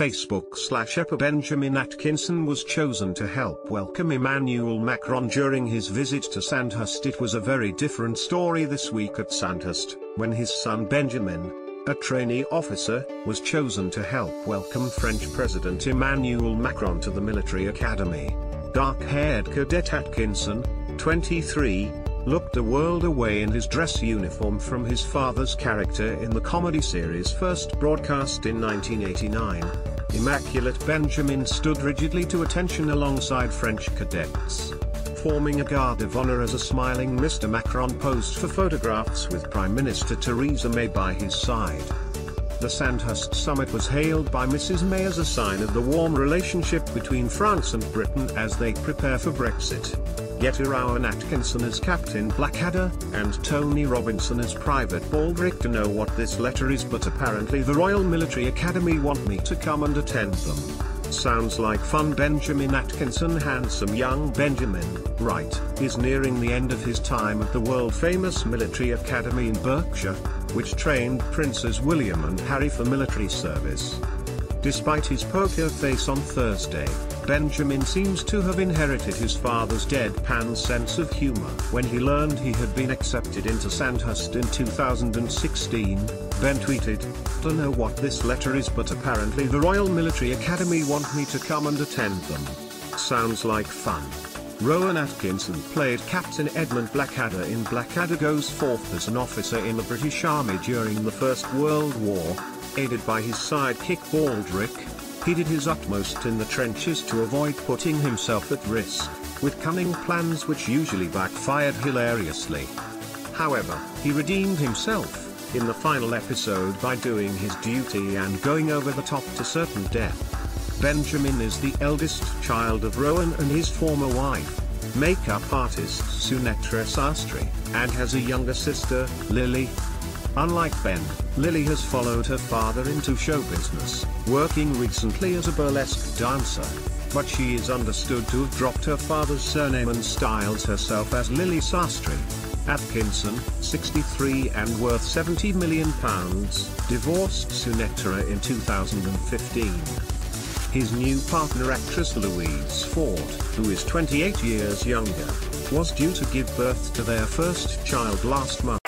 Facebook slash Eppa Benjamin Atkinson was chosen to help welcome Emmanuel Macron during his visit to Sandhurst. It was a very different story this week at Sandhurst, when his son Benjamin, a trainee officer, was chosen to help welcome French President Emmanuel Macron to the military academy. Dark-haired Cadet Atkinson, 23, looked a world away in his dress uniform from his father's character in the comedy series first broadcast in 1989. Immaculate Benjamin stood rigidly to attention alongside French cadets. Forming a guard of honor as a smiling Mr. Macron posed for photographs with Prime Minister Theresa May by his side. The Sandhurst summit was hailed by Mrs May as a sign of the warm relationship between France and Britain as they prepare for Brexit. Yet Rowan Atkinson as Captain Blackadder, and Tony Robinson as Private Baldrick to know what this letter is but apparently the Royal Military Academy want me to come and attend them. Sounds like fun Benjamin Atkinson handsome young Benjamin, right, is nearing the end of his time at the world-famous military academy in Berkshire, which trained Princes William and Harry for military service. Despite his poker face on Thursday, Benjamin seems to have inherited his father's deadpan sense of humor. When he learned he had been accepted into Sandhurst in 2016, Ben tweeted, Don't know what this letter is but apparently the Royal Military Academy want me to come and attend them. Sounds like fun. Rowan Atkinson played Captain Edmund Blackadder in Blackadder Goes Forth as an officer in the British Army during the First World War, aided by his sidekick Baldrick, he did his utmost in the trenches to avoid putting himself at risk, with cunning plans which usually backfired hilariously. However, he redeemed himself, in the final episode by doing his duty and going over the top to certain death. Benjamin is the eldest child of Rowan and his former wife, makeup artist Sunetra Sastry, and has a younger sister, Lily. Unlike Ben, Lily has followed her father into show business, working recently as a burlesque dancer. But she is understood to have dropped her father's surname and styles herself as Lily Sastry. Atkinson, 63 and worth £70 million, divorced Sunetra in 2015. His new partner actress Louise Ford, who is 28 years younger, was due to give birth to their first child last month.